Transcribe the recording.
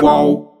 Whoa.